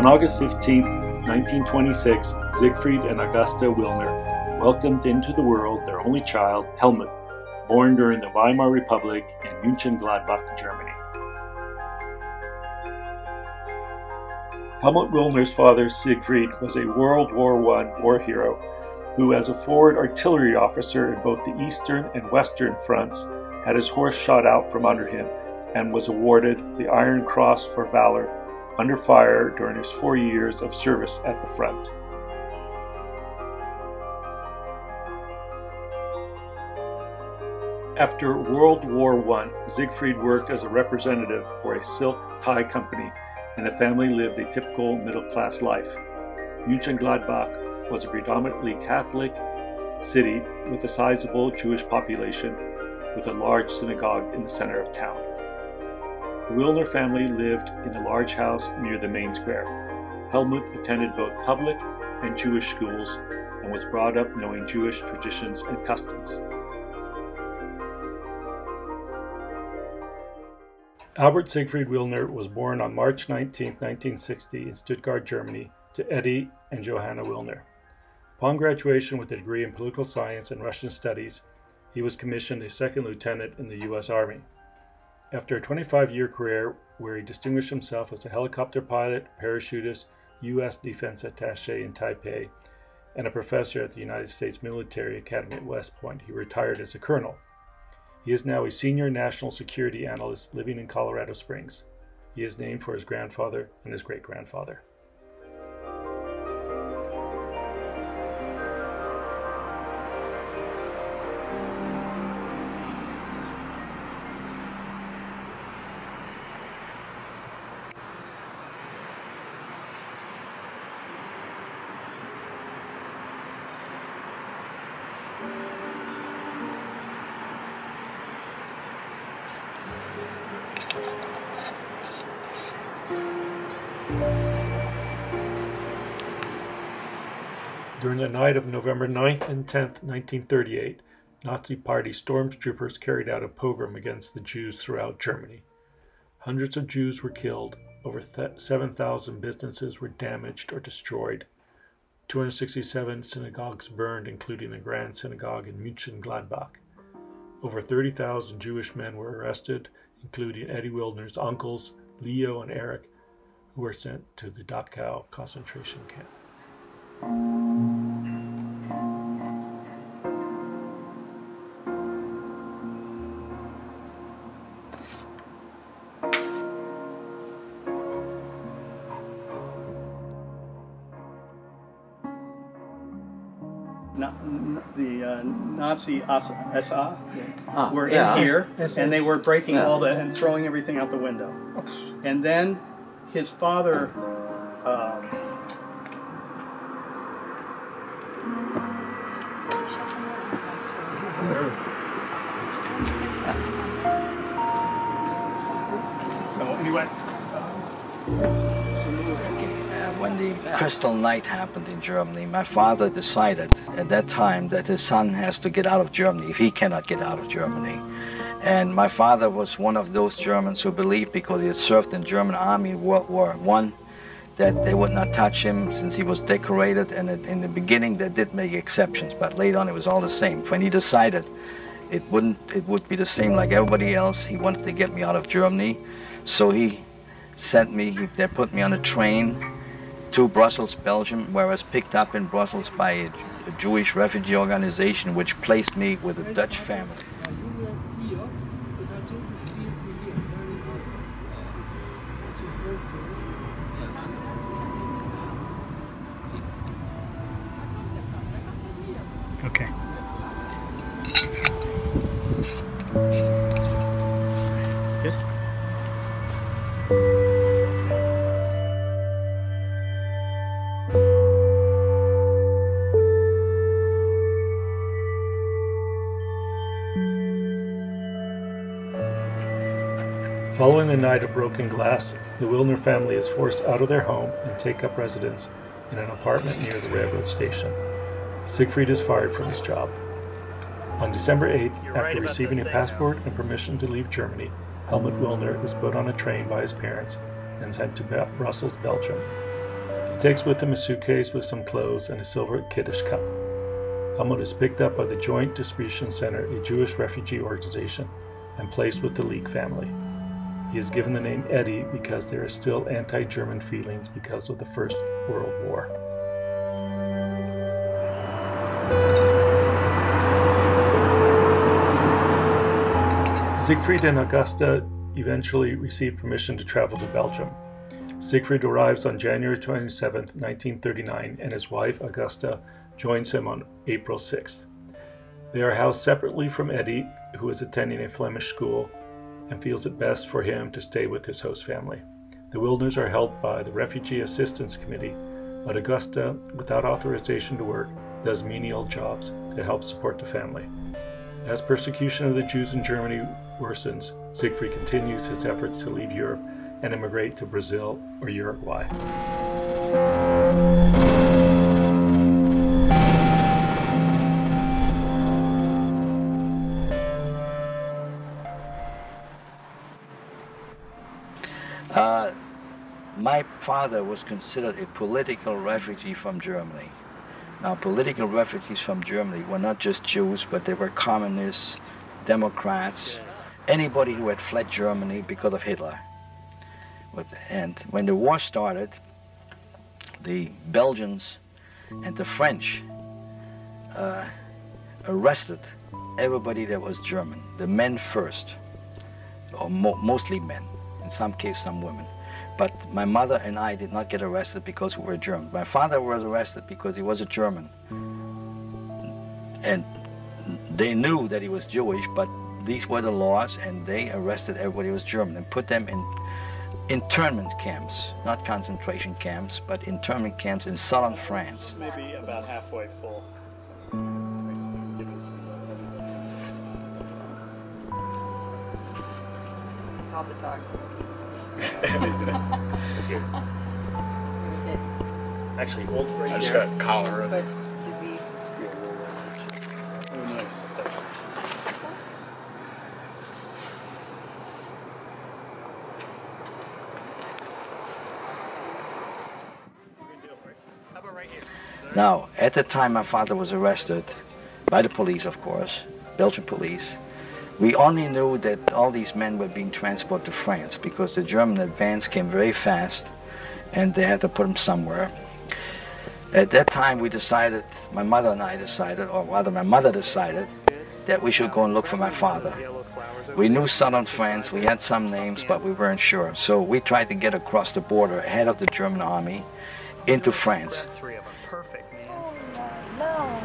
On August 15, 1926, Siegfried and Augusta Willner welcomed into the world their only child, Helmut, born during the Weimar Republic in München-Gladbach, Germany. Helmut Willner's father, Siegfried, was a World War I war hero who, as a forward artillery officer in both the Eastern and Western fronts, had his horse shot out from under him and was awarded the Iron Cross for Valor under fire during his four years of service at the front. After World War I, Siegfried worked as a representative for a silk tie company, and the family lived a typical middle class life. München-Gladbach was a predominantly Catholic city with a sizable Jewish population, with a large synagogue in the center of town. The Willner family lived in a large house near the main square. Helmut attended both public and Jewish schools and was brought up knowing Jewish traditions and customs. Albert Siegfried Willner was born on March 19, 1960 in Stuttgart, Germany to Eddie and Johanna Wilner. Upon graduation with a degree in political science and Russian studies, he was commissioned a second lieutenant in the U.S. Army. After a 25 year career where he distinguished himself as a helicopter pilot, parachutist, U.S. Defense Attache in Taipei, and a professor at the United States Military Academy at West Point, he retired as a colonel. He is now a senior national security analyst living in Colorado Springs. He is named for his grandfather and his great grandfather. During the night of November 9th and 10th, 1938, Nazi Party stormtroopers carried out a pogrom against the Jews throughout Germany. Hundreds of Jews were killed, over 7,000 businesses were damaged or destroyed, 267 synagogues burned, including the Grand Synagogue in München-Gladbach. Over 30,000 Jewish men were arrested, including Eddie Willner's uncles, Leo and Eric, who were sent to the Dachau concentration camp. the uh, Nazi SA Ah, were yeah, in here, and they were breaking Yeah. all the and throwing everything out the window. And then his father. Um, so anyway, when the Crystal Night happened in Germany, my father decided at that time that his son has to get out of Germany if he cannot get out of Germany. And my father was one of those Germans who believed because he had served in German army in World War One that they would not touch him since he was decorated. And in the beginning they did make exceptions, but later on it was all the same. When he decided it wouldn't, it would be the same like everybody else, he wanted to get me out of Germany, so he sent me. He, they put me on a train to Brussels, Belgium, where I was picked up in Brussels by a, a Jewish refugee organization which placed me with a Dutch family. Following the night of broken glass, the Willner family is forced out of their home and take up residence in an apartment near the railroad station. Siegfried is fired from his job. On December 8th, You're after about receiving a passport and permission to leave Germany, Helmut Willner is put on a train by his parents and sent to Be- Brussels, Belgium. He takes with him a suitcase with some clothes and a silver Kiddush cup. Helmut is picked up by the Joint Distribution Center, a Jewish refugee organization, and placed with the League family. He is given the name Eddie because there are still anti German feelings because of the First World War. Siegfried and Augusta eventually received permission to travel to Belgium. Siegfried arrives on January 27, 1939, and his wife Augusta joins him on April 6th. They are housed separately from Eddie, who is attending a Flemish school and feels it best for him to stay with his host family. The Willners are held by the Refugee Assistance Committee, but Augusta, without authorization to work, does menial jobs to help support the family. As persecution of the Jews in Germany worsens, Siegfried continues his efforts to leave Europe and immigrate to Brazil or Uruguay. Father was considered a political refugee from Germany. Now, political refugees from Germany were not just Jews, but they were communists, Democrats, anybody who had fled Germany because of Hitler. And when the war started, the Belgians and the French uh, arrested everybody that was German, the men first, or mo mostly men, in some cases some women. But my mother and I did not get arrested because we were German. My father was arrested because he was a German. And they knew that he was Jewish, but these were the laws, and they arrested everybody who was German and put them in internment camps, not concentration camps, but internment camps in southern France. Maybe about halfway full. all the dogs. That's good. Actually, hold right I just here. got cholera. But disease. Oh, nice. How about right here? Now, at the time my father was arrested, by the police of course, Belgian police, we only knew that all these men were being transported to France because the German advance came very fast and they had to put them somewhere. At that time we decided, my mother and I decided, or rather my mother decided, that we should go and look for my father. We knew southern France, we had some names, but we weren't sure. So we tried to get across the border ahead of the German army into France. Oh,